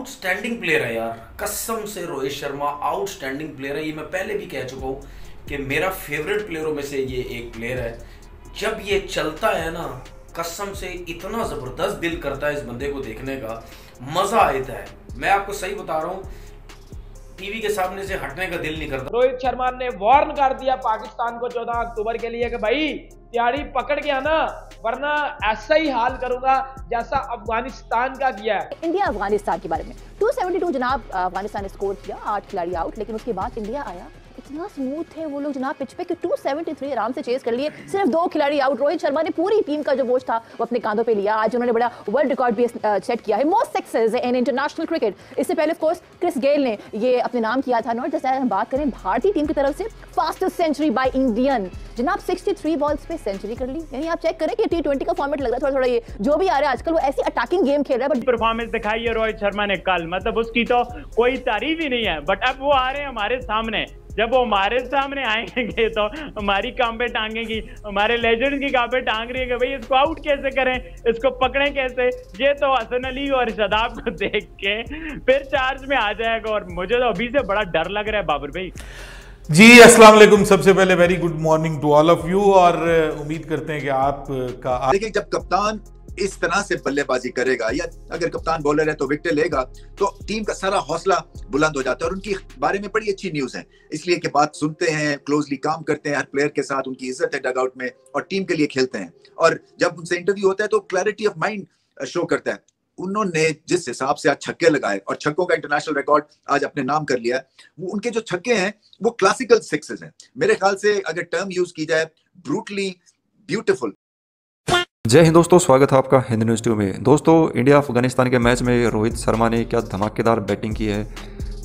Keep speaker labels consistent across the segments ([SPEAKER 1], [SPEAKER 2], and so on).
[SPEAKER 1] Outstanding player है यार। कसम से रोहित शर्मा आउटस्टैंडिंग प्लेयर है। ये मैं पहले भी कह चुका हूँ कि मेरा फेवरेट प्लेयरों में से ये एक प्लेयर है। जब ये चलता है ना, कसम से इतना ज़बरदस्त दिल करता है इस बंदे को देखने का। मज़ा आता है। मैं आपको सही बता रहा हूँ, टीवी के सामने से हटने का दिल नहीं करता।
[SPEAKER 2] रोहित शर्मा ने वार्न कर दिया पाकिस्तान को 14 अक्टूबर के लिए कि भाई तैयारी पकड़ गया ना वरना ऐसा ही हाल करूँगा जैसा अफ़गानिस्तान का किया है।
[SPEAKER 3] इंडिया अफ़गानिस्तान के बारे में। 272 जनाब अफ़गानिस्तान ने स्कोर किया, आठ खिलाड़ी आउट लेकिन उसके बाद इंडिया आया। इतना स्मूथ थे वो लोग जनाब पिच पे कि 273 आराम से चेस कर लिए। सिर्फ़ दो खिलाड़ी आउट रोहित शर्मा ने पूरी टीम का जो बोझ था, वो अपने कांधों पे लिया। आज उन्होंने बड़ा वर्ल्ड रिकॉर्ड भी सेट किया है। Most success in international cricket इससे पहले ऑफकोर्स क्रिस गेल ने ये अपने नाम किया था। नॉट जैसे हम बात करें भारतीय टीम की तरफ़ से फास्टेस्ट सेंचुरी बाय इंडियन जनाब 63 बॉल्स पे सेंचुरी कर ली। यानी आप चेक करें कि टी ट्वेंटी का फॉर्मेट लग रहा है थोड़ा थोड़ा ये। जो भी आ रहा है आजकल, वो ऐसी अटैकिंग गेम खेल रहा है बट
[SPEAKER 4] परफॉर्मेंस दिखाई है रोहित शर्मा ने कल। मतलब उसकी तो कोई तारीफ़ ही नहीं है। बट अब वो आ रहे हैं हमारे सामने। जब वो हमारे सामने आएँगे तो हमारी काम पे टांगेगी हमारे लेजेंड की काम पे टांग रही है कि भाई इसको आउट कैसे करें इसको पकड़े कैसे? ये तो हसन अली और शदाब को देख के फिर चार्ज में आ जाएगा और मुझे तो अभी से बड़ा डर लग रहा है बाबर भाई।
[SPEAKER 5] जी अस्सलाम वालेकुम। सबसे पहले very good morning to all of you और उम्मीद करते हैं कि आप का
[SPEAKER 6] देखिए जब कप्तान इस तरह से बल्लेबाजी करेगा या अगर कप्तान बॉलर है तो विकेट लेगा तो टीम का सारा हौसला बुलंद हो जाता है और उनकी बारे में बड़ी अच्छी न्यूज़ है। इसलिए कि बात सुनते हैं क्लोजली काम करते हैं, हर प्लेयर के साथ उनकी इज़्ज़त है डगआउट में और टीम के लिए खेलते हैं। और जब उनसे इंटरव्यू होता है तो क्लैरिटी ऑफ़ माइंड शो करता है। उन्होंने जिस हिसाब से आज छक्के लगाए, और छक्कों का इंटरनेशनल रिकॉर्ड आज अपने नाम कर लिया वो उनके जो छक्के हैं, वो क्लासिकल सिक्सेस हैं। मेरे ख्याल से अगर टर्म यूज़ की जाए ब्रूटली ब्यूटिफुल
[SPEAKER 7] जय हिंद दोस्तों, स्वागत है आपका हिंद न्यूज़ टी में। दोस्तों, इंडिया अफ़गानिस्तान के मैच में रोहित शर्मा ने क्या धमाकेदार बैटिंग की है?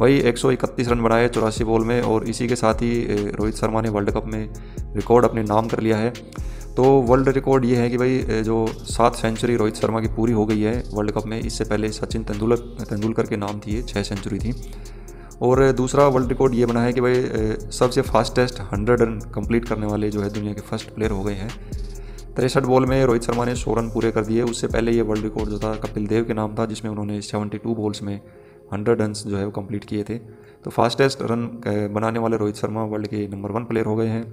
[SPEAKER 7] वही 131 रन बनाए चौरासी बॉल में और इसी के साथ ही रोहित शर्मा ने वर्ल्ड कप में रिकॉर्ड अपने नाम कर लिया है। तो वर्ल्ड रिकॉर्ड ये है कि भाई जो सात सेंचुरी रोहित शर्मा की पूरी हो गई है वर्ल्ड कप में, इससे पहले सचिन तेंदुलकर तेंदुलकर के नाम थी छः सेंचुरी थी। और दूसरा वर्ल्ड रिकॉर्ड ये बना है कि भाई सबसे फास्टेस्ट हंड्रेड रन कंप्लीट करने वाले जो है दुनिया के फ़र्स्ट प्लेयर हो गए हैं। तिरसठ बॉल में रोहित शर्मा ने सौ रन पूरे कर दिए। उससे पहले ये वर्ल्ड रिकॉर्ड जो था कपिल देव के नाम था, जिसमें उन्होंने सेवेंटी टू बॉल्स में हंड्रेड रन जो है वो कंप्लीट किए थे। तो फास्टेस्ट रन बनाने वाले रोहित शर्मा वर्ल्ड के नंबर वन प्लेयर हो गए हैं।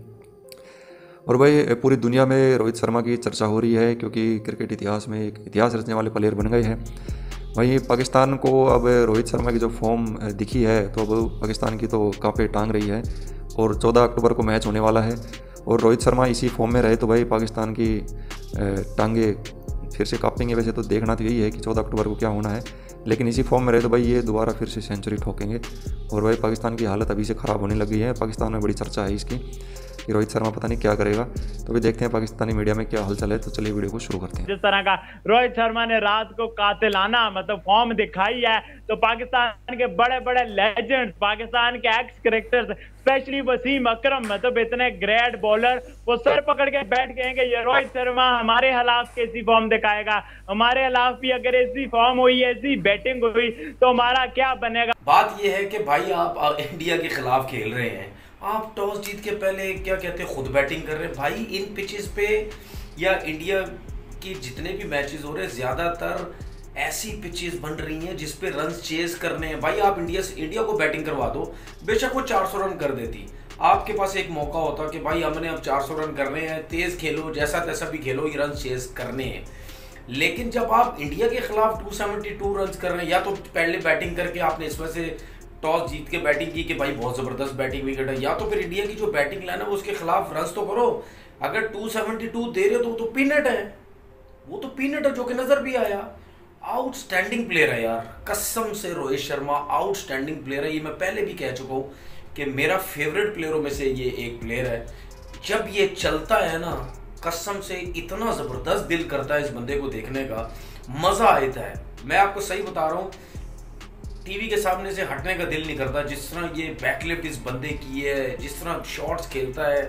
[SPEAKER 7] और भाई, पूरी दुनिया में रोहित शर्मा की चर्चा हो रही है, क्योंकि क्रिकेट इतिहास में एक इतिहास रचने वाले प्लेयर बन गए हैं। वहीं पाकिस्तान को अब रोहित शर्मा की जो फॉर्म दिखी है तो अब पाकिस्तान की तो काफ़ी टांग रही है, और 14 अक्टूबर को मैच होने वाला है। और रोहित शर्मा इसी फॉर्म में रहे तो भाई पाकिस्तान की टांगे फिर से कापेंगे वैसे तो देखना तो यही है कि चौदह अक्टूबर को क्या होना है। लेकिन इसी फॉर्म में रहे तो भाई ये दोबारा फिर से सेंचुरी ठोकेंगे। और भाई पाकिस्तान की हालत अभी से ख़राब होने लगी है। पाकिस्तान में बड़ी चर्चा है इसकी। कि रोहित शर्मा पता नहीं क्या करेगा। तो भी देखते हैं पाकिस्तानी मीडिया में क्या हलचल है। तो चलिए वीडियो को शुरू करते हैं।
[SPEAKER 4] जिस तरह का रोहित शर्मा ने रात को कातिलाना मतलब फॉर्म दिखाई है तो पाकिस्तान के बड़े बड़े लेजेंड्स पाकिस्तान के ex characters specially Wasim Akram मतलब इतने ग्रेट बॉलर वो सर पकड़ के बैठ गए कि ये रोहित शर्मा हमारे खिलाफ कैसी फॉर्म दिखाएगा? हमारे खिलाफ भी अगर ऐसी फॉर्म हुई, ऐसी बैटिंग हुई तो हमारा क्या बनेगा?
[SPEAKER 1] बात यह है कि भाई आप इंडिया के खिलाफ खेल रहे हैं। आप टॉस जीत के पहले क्या कहते हैं, खुद बैटिंग कर रहे हैं। भाई, इन पिचेस पे या इंडिया की जितने भी मैचेस हो रहे हैं, ज़्यादातर ऐसी पिचेस बन रही हैं जिस पे रन चेज करने हैं। भाई, आप इंडिया से, इंडिया को बैटिंग करवा दो। बेशक वो 400 रन कर देती। आपके पास एक मौका होता कि भाई, हमने अब 400 रन करने हैं, तेज खेलो जैसा तैसा भी खेलो, ये रन चेज करने हैं। लेकिन जब आप इंडिया के खिलाफ 272 रन कर रहे हैं, या तो पहले बैटिंग करके आपने इसमें से टॉस जीत के बैटिंग की कि भाई बहुत ज़बरदस्त बैटिंग विकेट है, या तो फिर इंडिया की जो बैटिंग लाइन है उसके खिलाफ रन तो करो। अगर 272 दे रहे हो तो वो तो पीनट है। वो तो पीनट है जो कि नज़र भी आया। आउटस्टैंडिंग प्लेयर है यार। कसम से रोहित शर्मा आउटस्टैंडिंग प्लेयर है। ये मैं पहले भी कह चुका हूँ कि मेरा फेवरेट प्लेयरों में से ये एक प्लेयर है। जब ये चलता है ना कसम से इतना ज़बरदस्त दिल करता है इस बंदे को देखने का। मज़ा आता है मैं आपको सही बता रहा हूँ, टीवी के सामने से हटने का दिल नहीं करता। जिस तरह ये बैकलिफ्ट इस बंदे की है, जिस तरह शॉट्स खेलता है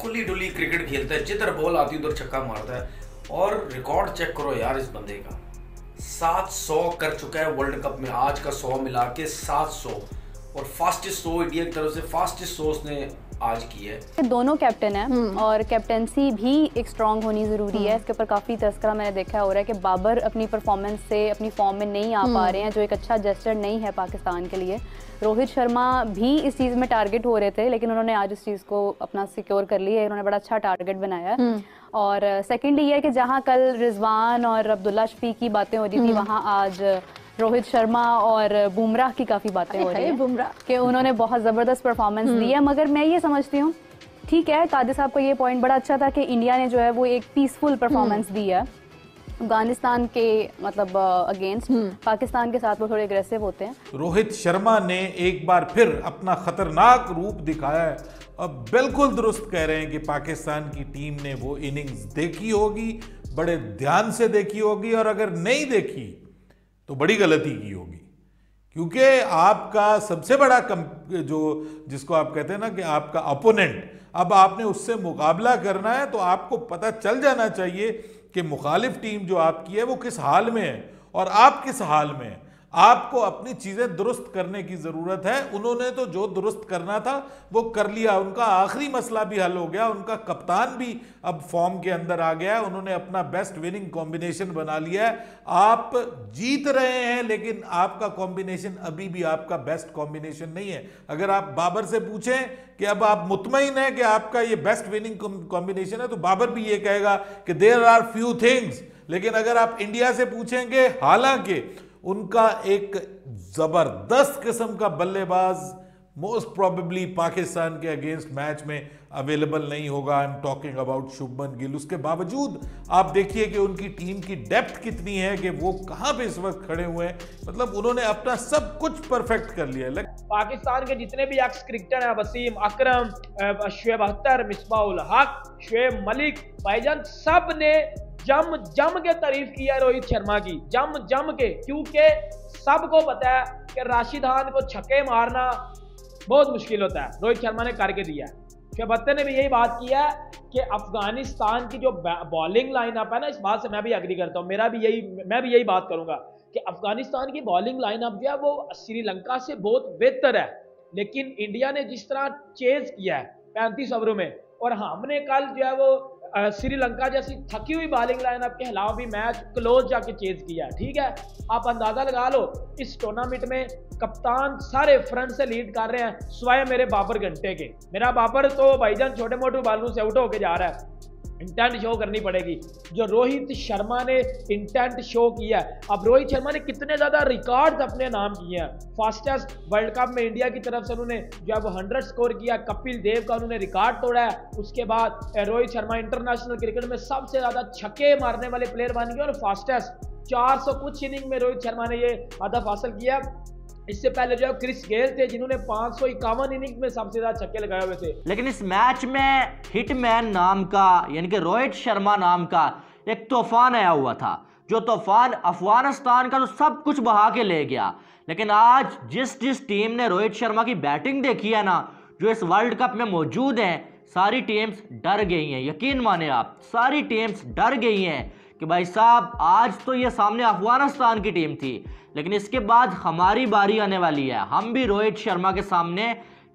[SPEAKER 1] खुली डुली क्रिकेट खेलता है, जिधर बॉल आती है, उधर छक्का मारता है। और रिकॉर्ड चेक करो यार इस बंदे का। 700 कर चुका है वर्ल्ड कप में, आज का 100 मिला के 700 और फास्टेस्ट शो इंडिया की तरफ़ से, फास्टेस्ट शो उसने आज की है।
[SPEAKER 8] दोनों कैप्टन हैं और कैप्टनसी भी एक स्ट्रांग होनी ज़रूरी है। इसके ऊपर काफ़ी तस्करा मैंने देखा हो रहा है कि बाबर अपनी परफॉर्मेंस से अपनी फॉर्म में नहीं आ पा रहे हैं जो एक अच्छा जेस्टर नहीं है पाकिस्तान के लिए। रोहित शर्मा भी इस चीज़ में टारगेट हो रहे थे लेकिन उन्होंने आज इस चीज़ को अपना सिक्योर कर लिया है। उन्होंने बड़ा अच्छा टारगेट बनाया है। और सेकंड ये है कि जहाँ कल रिजवान और अब्दुल्ला शफी की बातें हो रही थी वहाँ आज रोहित शर्मा और बुमराह की काफ़ी बातें हो रही हैं
[SPEAKER 3] बुमराह।
[SPEAKER 8] कि उन्होंने बहुत ज़बरदस्त परफॉर्मेंस दी है मगर मैं ये समझती हूँ ठीक है कादिर साहब का ये पॉइंट बड़ा अच्छा था कि इंडिया ने जो है वो एक पीसफुल परफॉर्मेंस दी है। अफ़गानिस्तान के मतलब अगेंस्ट पाकिस्तान के साथ वो थोड़े अग्रेसिव होते हैं।
[SPEAKER 5] रोहित शर्मा ने एक बार फिर अपना खतरनाक रूप दिखाया है। अब बिल्कुल दुरुस्त कह रहे हैं कि पाकिस्तान की टीम ने वो इनिंग्स देखी होगी बड़े ध्यान से देखी होगी और अगर नहीं देखी तो बड़ी गलती की होगी। क्योंकि आपका सबसे बड़ा कम, जो, जिसको आप कहते हैं ना कि आपका अपोनेंट अब आपने उससे मुकाबला करना है तो आपको पता चल जाना चाहिए कि मुखालिफ टीम जो आपकी है, वो किस हाल में है और आप किस हाल में है। आपको अपनी चीज़ें दुरुस्त करने की ज़रूरत है। उन्होंने तो जो दुरुस्त करना था, वो कर लिया। उनका आखिरी मसला भी हल हो गया। उनका कप्तान भी अब फॉर्म के अंदर आ गया है। उन्होंने अपना बेस्ट विनिंग कॉम्बिनेशन बना लिया है। आप जीत रहे हैं, लेकिन आपका कॉम्बिनेशन अभी भी आपका बेस्ट कॉम्बिनेशन नहीं है। अगर आप बाबर से पूछें कि अब आप मुतमिन है कि आपका ये बेस्ट विनिंग कॉम्बिनेशन है तो बाबर भी ये कहेगा कि देर आर फ्यू थिंग्स लेकिन अगर आप इंडिया से पूछेंगे, हालाँकि उनका एक ज़बरदस्त किस्म का बल्लेबाज मोस्ट प्रोबेबली पाकिस्तान के अगेंस्ट मैच में अवेलेबल नहीं होगा। I am talking about Shubman Gill. उसके बावजूद आप देखिए कि उनकी टीम की डेप्थ कितनी है कि वो कहाँ पे इस वक्त खड़े हुए हैं। मतलब उन्होंने अपना सब कुछ परफेक्ट कर लिया है।
[SPEAKER 2] पाकिस्तान के जितने भी एक्स क्रिकेटर हैं, वसीम, अकरम शुएब अख्तर, मिसबाउल हक, शुएब मलिक, भाईजान, सबने जम जम के तारीफ़ की है रोहित शर्मा की। जम जम के, क्योंकि सबको पता है कि राशिद खान को छक्के मारना बहुत मुश्किल होता है। रोहित शर्मा ने करके दिया है। शहबत्तर ने भी यही बात की है कि अफ़गानिस्तान की जो बॉलिंग लाइनअप है ना, इस बात से मैं भी अग्री करता हूँ। मेरा भी यही, मैं भी यही बात करूँगा कि अफ़गानिस्तान की बॉलिंग लाइनअप जो है, वो श्रीलंका से बहुत बेहतर है। लेकिन इंडिया ने जिस तरह चेज किया है पैंतीस ओवरों में, और हमने कल जो है वो श्रीलंका जैसी थकी हुई बॉलिंग लाइनअप के अलावा भी मैच क्लोज जाके चेज किया है, ठीक है? आप अंदाज़ा लगा लो, इस टूर्नामेंट में कप्तान सारे फ्रंट से लीड कर रहे हैं, स्वयं मेरे बाबर घंटे के। मेरा बाबर तो भाईजान छोटे मोटे बालों से आउट होके जा रहा है। इंटेंट शो करनी पड़ेगी। जो रोहित शर्मा ने इंटेंट शो किया अब रोहित शर्मा ने कितने ज़्यादा रिकॉर्ड्स अपने नाम किए हैं। फास्टेस्ट वर्ल्ड कप में इंडिया की तरफ़ से उन्होंने जो है वो हंड्रेड स्कोर किया। कपिल देव का उन्होंने रिकॉर्ड तोड़ा है। उसके बाद रोहित शर्मा इंटरनेशनल क्रिकेट में सबसे ज़्यादा छक्के मारने वाले प्लेयर बन गए और फास्टेस्ट 400 कुछ इनिंग में रोहित शर्मा ने ये हदफ हासिल किया। इससे पहले जो क्रिस गेल थे, जिन्होंने पाँच सौ इक्यावन इनिंग में सबसे ज़्यादा छक्के लगाए हुए थे।
[SPEAKER 9] लेकिन इस मैच में हिटमैन नाम का, यानी कि रोहित शर्मा नाम का, एक तूफ़ान आया हुआ था, जो तूफ़ान अफ़गानिस्तान का तो सब कुछ बहा के ले गया। लेकिन आज जिस जिस टीम ने रोहित शर्मा की बैटिंग देखी है ना, जो इस वर्ल्ड कप में मौजूद हैं, सारी टीम्स डर गई हैं, यकीन माने आप, सारी टीम्स डर गई हैं। कि भाई साहब, आज तो ये सामने अफ़गानिस्तान की टीम थी, लेकिन इसके बाद हमारी बारी आने वाली है। हम भी रोहित शर्मा के सामने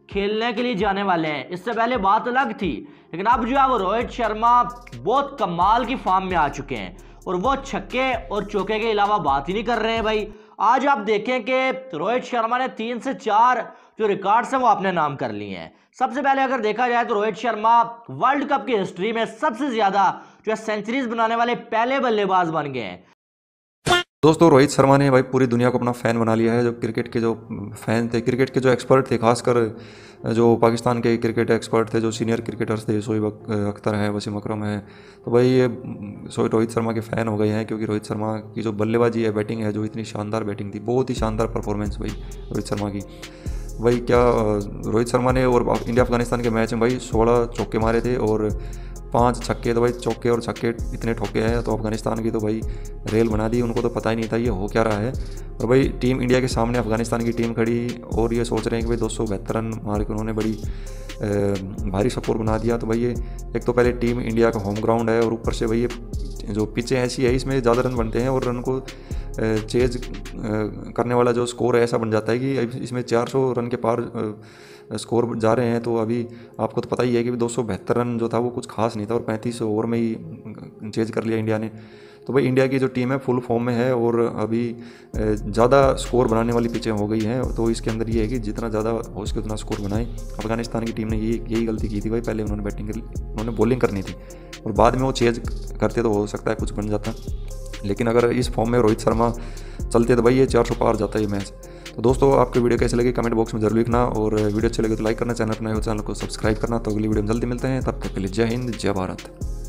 [SPEAKER 9] खेलने के लिए जाने वाले हैं। इससे पहले बात अलग थी, लेकिन अब जो है वो रोहित शर्मा बहुत कमाल की फॉर्म में आ चुके हैं और वो छक्के और चौके के अलावा बात ही नहीं कर रहे हैं भाई। आज आप देखें कि रोहित शर्मा ने तीन से चार जो रिकॉर्ड्स हैं वो अपने नाम कर लिए हैं। सबसे पहले अगर देखा जाए तो रोहित शर्मा वर्ल्ड कप की हिस्ट्री में सबसे ज़्यादा जो सेंचुरीज बनाने वाले पहले बल्लेबाज बन गए हैं।
[SPEAKER 7] दोस्तों, रोहित शर्मा ने भाई पूरी दुनिया को अपना फ़ैन बना लिया है। जो क्रिकेट के जो फ़ैन थे, क्रिकेट के जो एक्सपर्ट थे, खासकर जो पाकिस्तान के क्रिकेट एक्सपर्ट थे, जो सीनियर क्रिकेटर्स थे शोएब अख्तर हैं, वसीम अकरम है। तो भाई ये, सो रोहित शर्मा के फ़ैन हो गए हैं, क्योंकि रोहित शर्मा की जो बल्लेबाजी है, बैटिंग है, जो इतनी शानदार बैटिंग थी, बहुत ही शानदार परफॉर्मेंस भाई रोहित शर्मा की। भाई क्या रोहित शर्मा ने और इंडिया अफ़गानिस्तान के मैच में भाई सोलह चौके मारे थे और पाँच छक्के तो भाई चौके और छक्के इतने ठोके हैं तो अफ़गानिस्तान की तो भाई रेल बना दी, उनको तो पता ही नहीं था ये हो क्या रहा है। और भाई टीम इंडिया के सामने अफ़गानिस्तान की टीम खड़ी और ये सोच रहे हैं कि भाई दो सौ बहत्तर रन मार के उन्होंने बड़ी भारी स्कोर बना दिया। तो भाई ये, एक तो पहले टीम इंडिया का होम ग्राउंड है और ऊपर से भाई ये जो पिचें ऐसी है, इसमें ज़्यादा रन बनते हैं और रन को चेज करने वाला जो स्कोर है, ऐसा बन जाता है कि इसमें 400 रन के पार स्कोर जा रहे हैं तो अभी आपको तो पता ही है कि दो सौ बहत्तर रन जो था, वो कुछ खास नहीं था और पैंतीस ओवर में ही चेज कर लिया इंडिया ने। तो भाई इंडिया की जो टीम है फुल फॉर्म में है और अभी ज़्यादा स्कोर बनाने वाली पिचें हो गई हैं। तो इसके अंदर ये है कि जितना ज़्यादा हो सके उतना स्कोर बनाए। अफ़गानिस्तान की टीम ने यही यही गलती की थी भाई। पहले उन्होंने बैटिंग उन्होंने बॉलिंग करनी थी और बाद में वो चेज करते तो हो सकता है कुछ बन जाता। लेकिन अगर इस फॉर्म में रोहित शर्मा चलते तो भाई ये चार सौ पार जाता है ये मैच तो दोस्तों, आपकी वीडियो कैसे लगी कमेंट बॉक्स में ज़रूर लिखना और वीडियो अच्छे लगे तो लाइक करना चैनल अपना चैनल को सब्सक्राइब करना। तो अगली वीडियो में जल्दी मिलते हैं। तब तक के लिए जय हिंद, जय भारत।